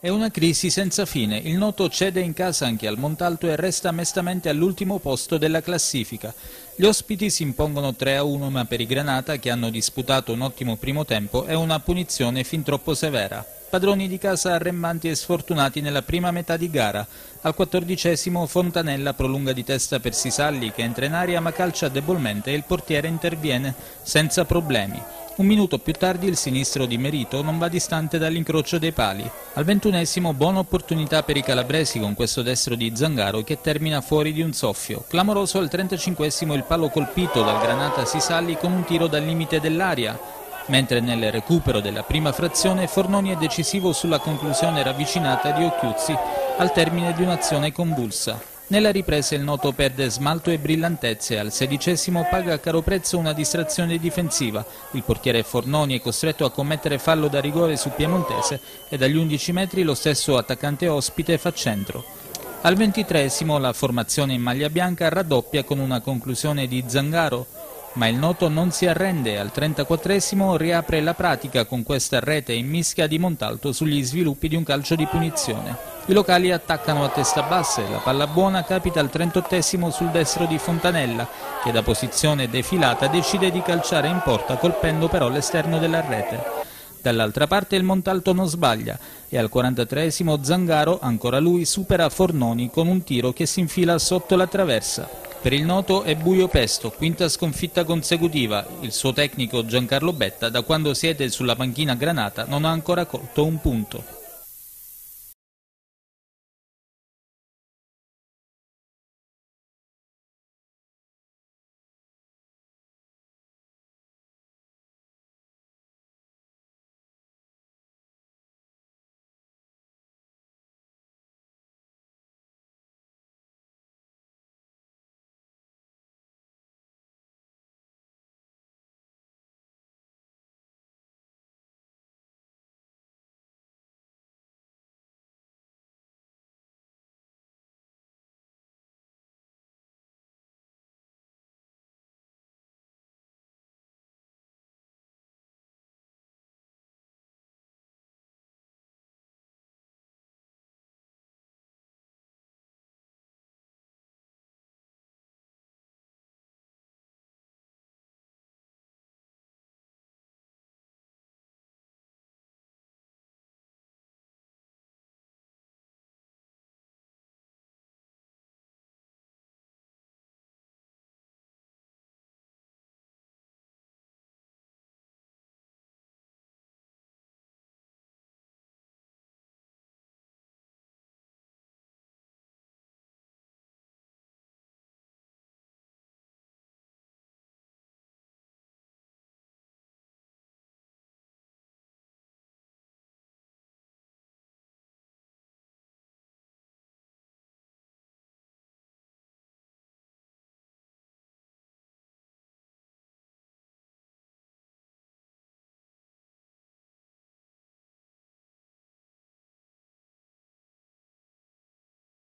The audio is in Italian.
È una crisi senza fine. Il Noto cede in casa anche al Montalto e resta mestamente all'ultimo posto della classifica. Gli ospiti si impongono 3-1, ma per i Granata, che hanno disputato un ottimo primo tempo, è una punizione fin troppo severa. Padroni di casa arremmanti e sfortunati nella prima metà di gara. Al quattordicesimo Fontanella prolunga di testa per Sisalli che entra in aria ma calcia debolmente e il portiere interviene senza problemi. Un minuto più tardi il sinistro di Merito non va distante dall'incrocio dei pali. Al ventunesimo buona opportunità per i calabresi con questo destro di Zangaro che termina fuori di un soffio. Clamoroso al 35 il palo colpito dal Granata Sisalli con un tiro dal limite dell'aria. Mentre nel recupero della prima frazione Fornoni è decisivo sulla conclusione ravvicinata di Occhiuzzi al termine di un'azione convulsa. Nella ripresa il noto perde smalto e brillantezze, al sedicesimo paga a caro prezzo una distrazione difensiva. Il portiere Fornoni è costretto a commettere fallo da rigore su Piemontese e dagli 11 metri lo stesso attaccante ospite fa centro. Al ventitresimo la formazione in maglia bianca raddoppia con una conclusione di Zangaro, ma il noto non si arrende al 34esimo riapre la pratica con questa rete in mischia di Montalto sugli sviluppi di un calcio di punizione. I locali attaccano a testa bassa e la palla buona capita al 38esimo sul destro di Fontanella, che da posizione defilata decide di calciare in porta colpendo però l'esterno della rete. Dall'altra parte il Montalto non sbaglia e al 43esimo Zangaro, ancora lui, supera Fornoni con un tiro che si infila sotto la traversa. Per il noto è buio pesto, quinta sconfitta consecutiva. Il suo tecnico Giancarlo Betta, da quando siede sulla panchina granata, non ha ancora colto un punto.